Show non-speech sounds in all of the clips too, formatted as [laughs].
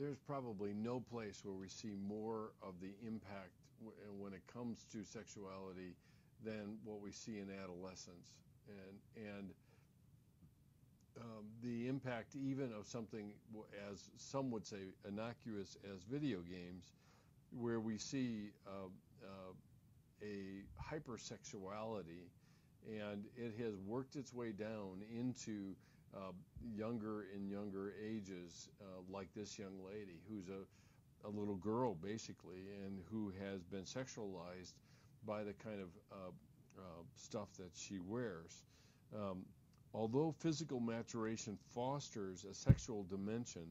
there's probably no place where we see more of the impact when it comes to sexuality than what we see in adolescence. And, and um, the impact even of something as some would say innocuous as video games, where we see uh, uh, a hypersexuality, and it has worked its way down into uh, younger and younger ages, uh, like this young lady who's a, a little girl basically, and who has been sexualized by the kind of uh, uh, stuff that she wears. Um, although physical maturation fosters a sexual dimension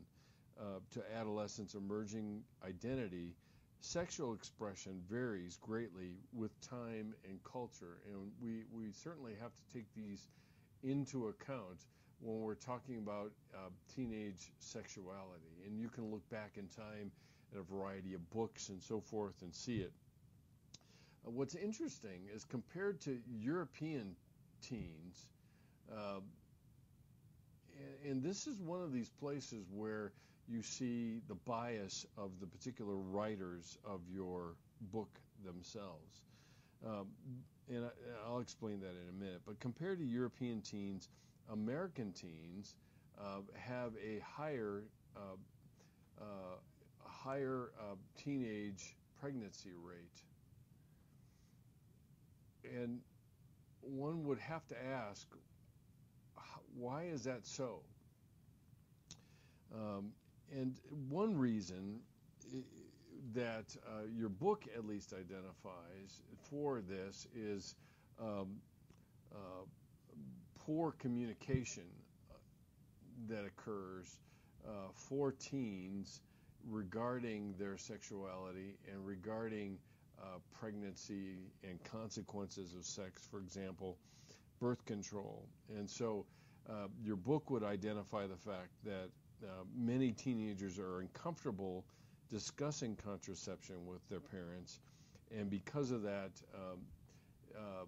uh, to adolescents' emerging identity, sexual expression varies greatly with time and culture, and we, we certainly have to take these into account when we're talking about uh, teenage sexuality. And you can look back in time at a variety of books and so forth and see it. Uh, what's interesting is compared to European teens, uh, and, this is one of these places where you see the bias of the particular writers of your book themselves. Um, and I, will explain that in a minute. But compared to European teens, American teens uh, have a higher, uh, uh, higher uh, teenage pregnancy rate. And one would have to ask, why is that so? Um, and one reason that uh, your book at least identifies for this is um, uh, poor communication uh, that occurs uh, for teens regarding their sexuality and regarding uh, pregnancy and consequences of sex, for example, birth control. And so uh, your book would identify the fact that uh, many teenagers are uncomfortable discussing contraception with their parents, and because of that, um, uh,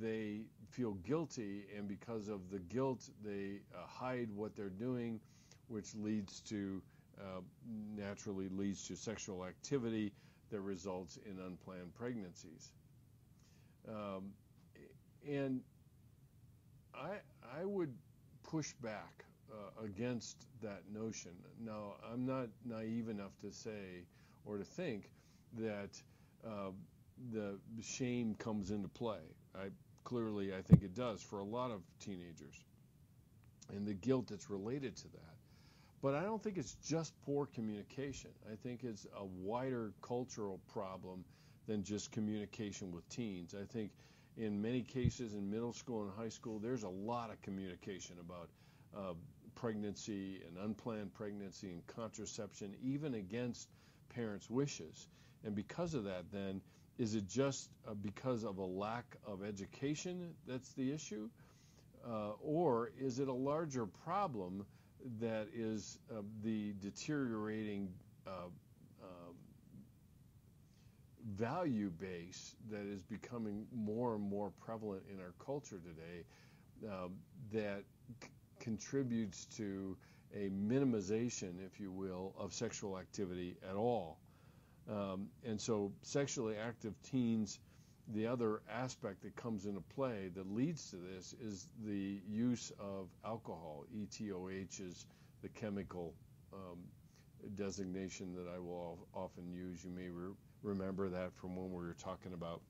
they feel guilty, and because of the guilt, they uh, hide what they're doing, which leads to uh, naturally leads to sexual activity that results in unplanned pregnancies. Um, and I, I would push back uh, against that notion. Now, I'm not naive enough to say or to think that uh, the shame comes into play. I clearly I think it does for a lot of teenagers, and the guilt that's related to that. But I don't think it's just poor communication. I think it's a wider cultural problem than just communication with teens. I think in many cases in middle school and high school, there's a lot of communication about uh, pregnancy and unplanned pregnancy and contraception, even against parents' wishes. And because of that, then, is it just uh, because of a lack of education that's the issue? Uh, or is it a larger problem that is uh, the deteriorating uh, um, value base that is becoming more and more prevalent in our culture today um, that c- contributes to a minimization, if you will, of sexual activity at all. Um, and so, sexually active teens, the other aspect that comes into play that leads to this is the use of alcohol. ETOH is the chemical um, designation that I will often use. You may re- remember that from when we were talking about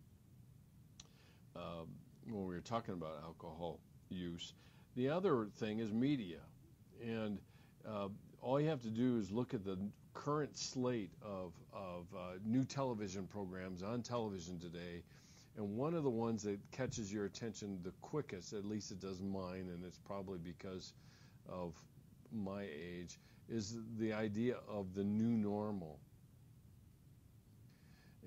um, when we were talking about alcohol use. The other thing is media, and uh, all you have to do is look at the current slate of of uh, new television programs on television today. And one of the ones that catches your attention the quickest, at least it does mine, and it's probably because of my age, is the idea of the new normal.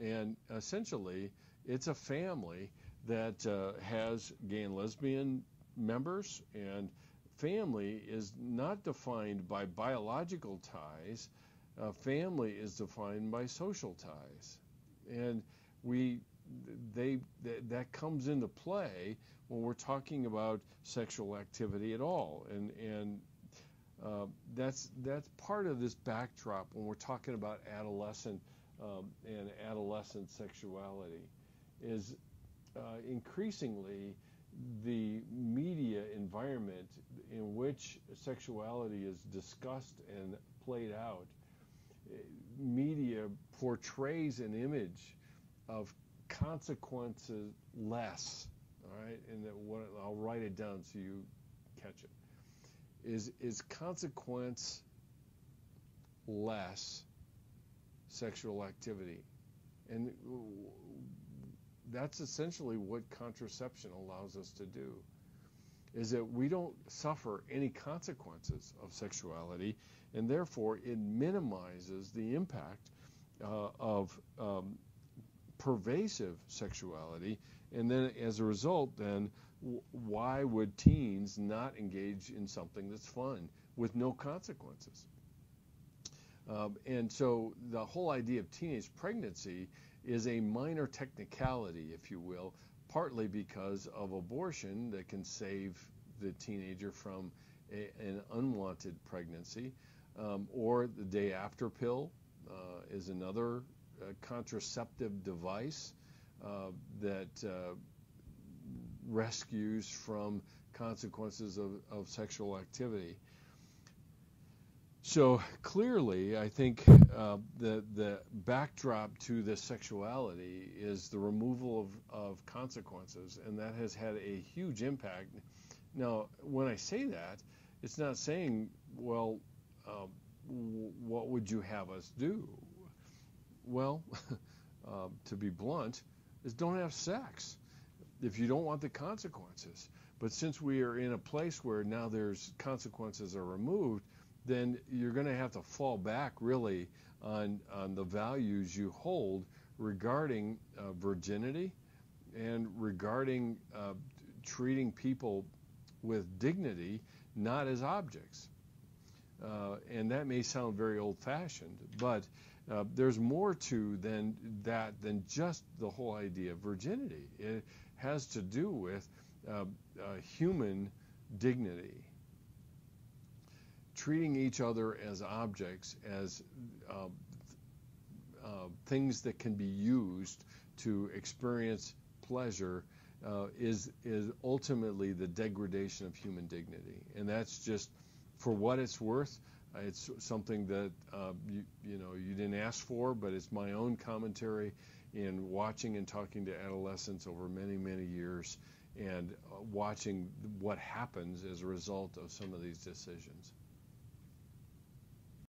And essentially, it's a family that uh, has gay and lesbian members, and family is not defined by biological ties. Uh, family is defined by social ties, and we they that comes into play when we're talking about sexual activity at all. And and uh, that's that's part of this backdrop when we're talking about adolescent um, and adolescent sexuality. Is uh, increasingly the media environment in which sexuality is discussed and played out. Media portrays an image of consequences less. All right, and that what, I'll write it down so you catch it. Is is consequence less sexual activity, and that's essentially what contraception allows us to do. Is that we don't suffer any consequences of sexuality, and therefore it minimizes the impact uh, of um, pervasive sexuality. And then as a result, then why would teens not engage in something that's fun with no consequences? Um, and so the whole idea of teenage pregnancy is a minor technicality, if you will, partly because of abortion that can save the teenager from a, an unwanted pregnancy, um, or the day after pill uh, is another uh, contraceptive device uh, that uh, rescues from consequences of, of sexual activity. So clearly, I think uh, the the backdrop to this sexuality is the removal of, of consequences, and that has had a huge impact. Now, when I say that, it's not saying, well, uh, w- what would you have us do? Well, uh, [laughs] to be blunt, is don't have sex if you don't want the consequences. But since we are in a place where now there's consequences are removed, then you're going to have to fall back really on, on the values you hold regarding uh, virginity and regarding uh, treating people with dignity, not as objects. Uh, and that may sound very old fashioned, but uh, there's more to than that than just the whole idea of virginity. It has to do with uh, uh, human dignity treating each other as objects, as uh, uh, things that can be used to experience pleasure, uh, is is ultimately the degradation of human dignity, and that's just for what it's worth. It's something that uh, you, you know you didn't ask for, but it's my own commentary in watching and talking to adolescents over many many years, and uh, watching what happens as a result of some of these decisions.